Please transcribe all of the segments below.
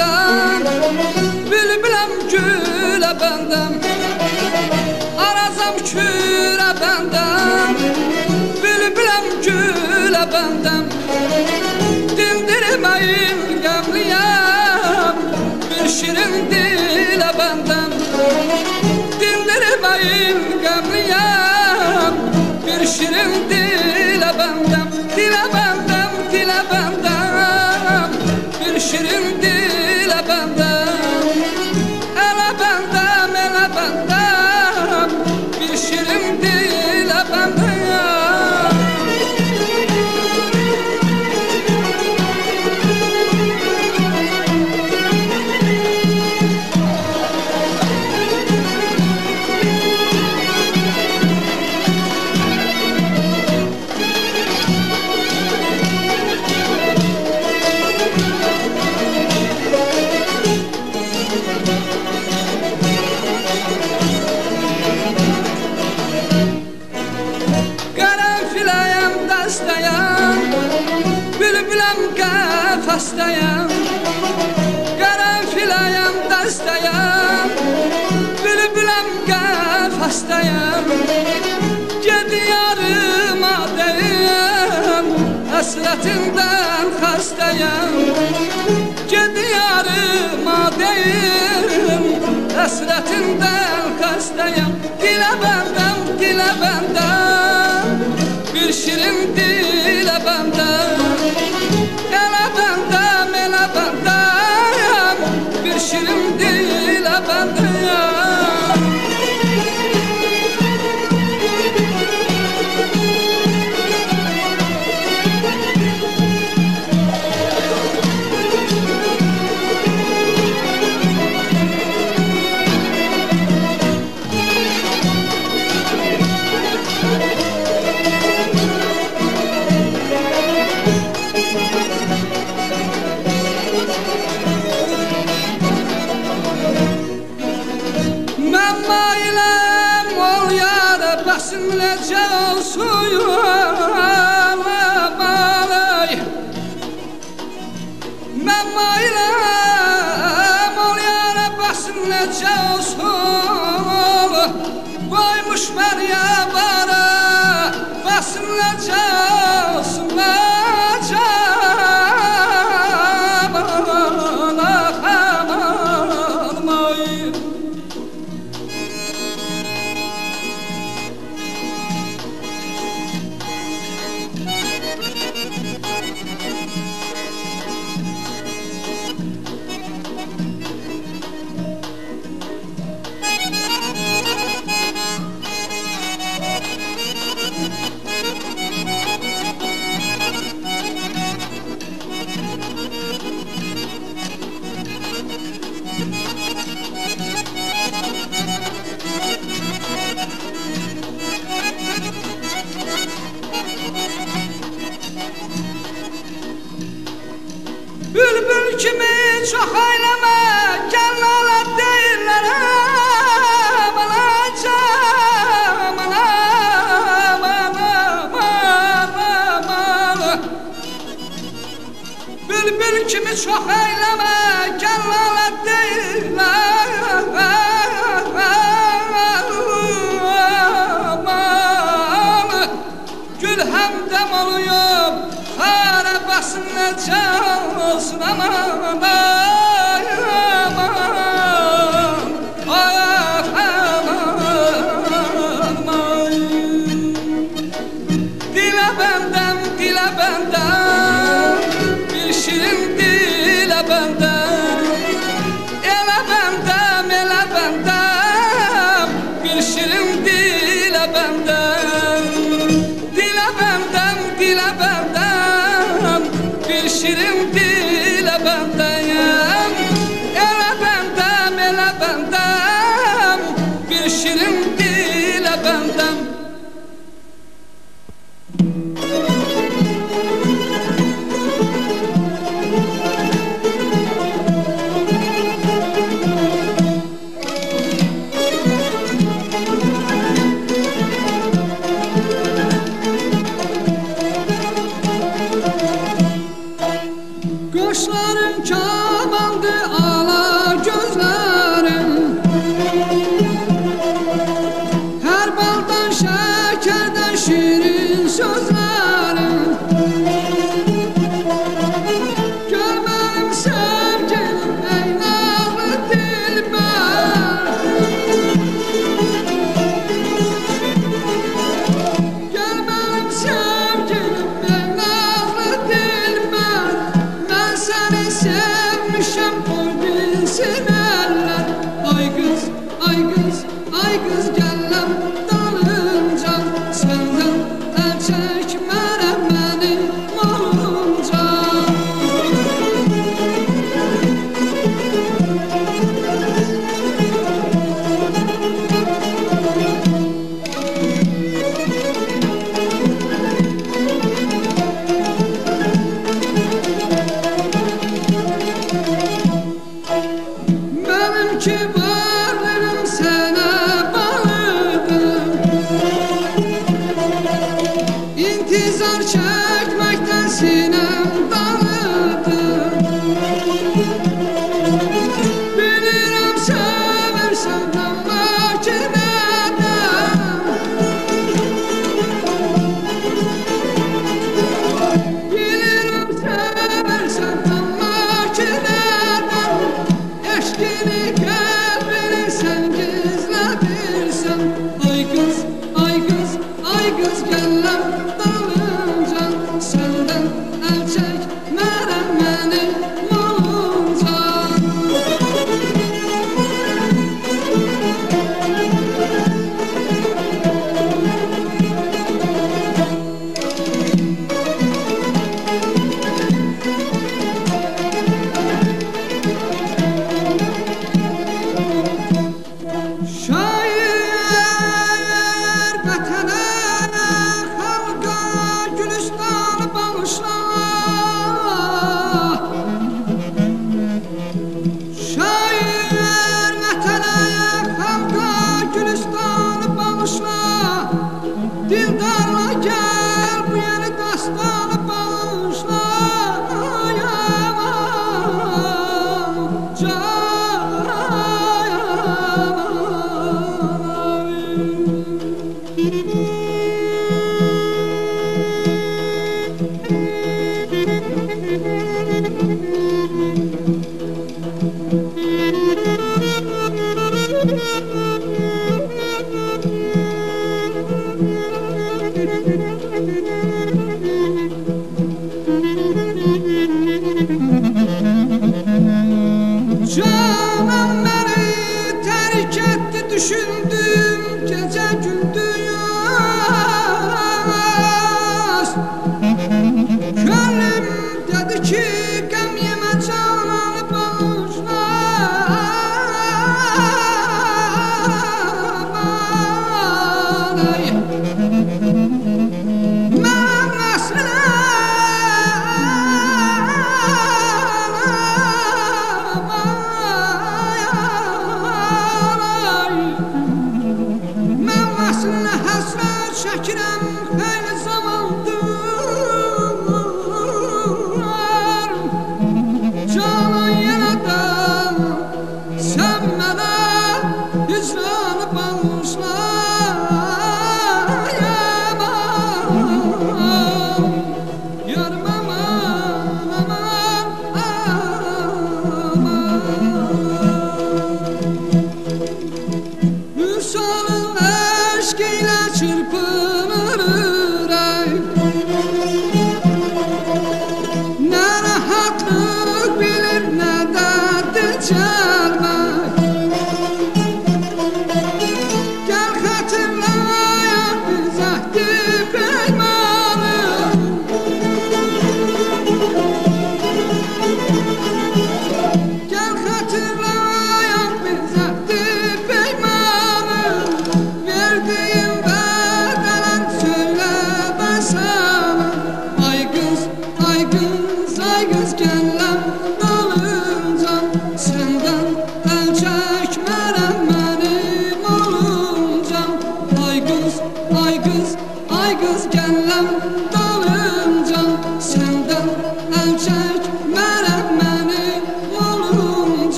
benden Bülbülem güle benden. Arazam küre benden Bülbülem güle benden. Dindirmeyin Hasretinden hastayım Dile benden, dile benden. Gelsinler can suyu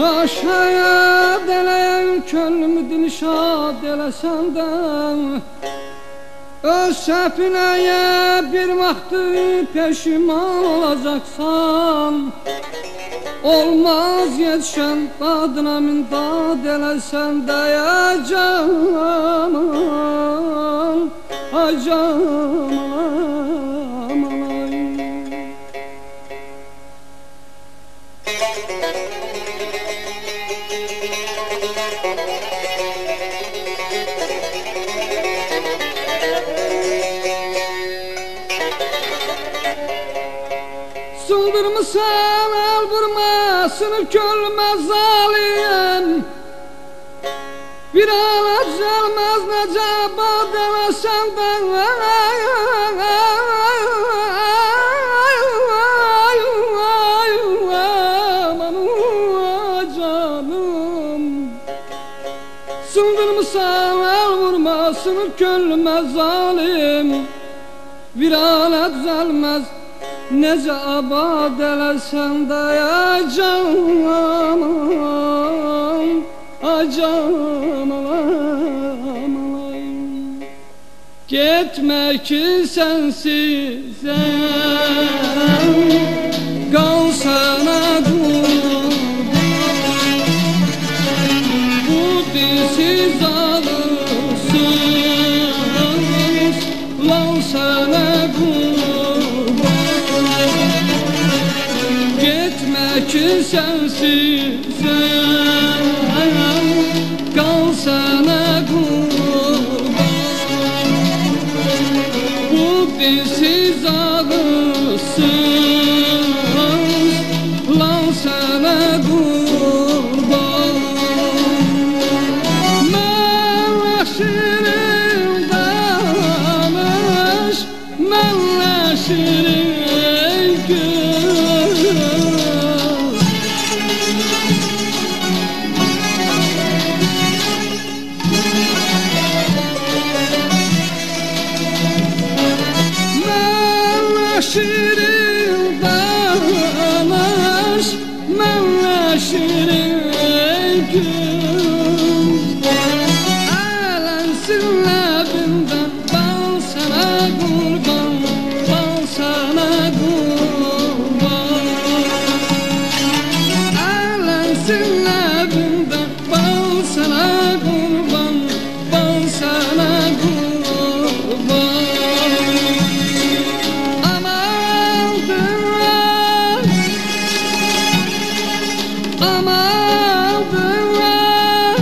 Naşaya deleyim könlümü dilşad elesen de Öz səfinəyə bir vaxtı peşiman olacaqsan Olmaz yetişən qadına mindad eləsən dəyəcəm Ay canan Türk ölmez zalim Viran etzelmez Nece abad elesen dayacağım Acam Gitmek sensiz Aman Dünya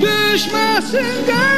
Düşmesin gel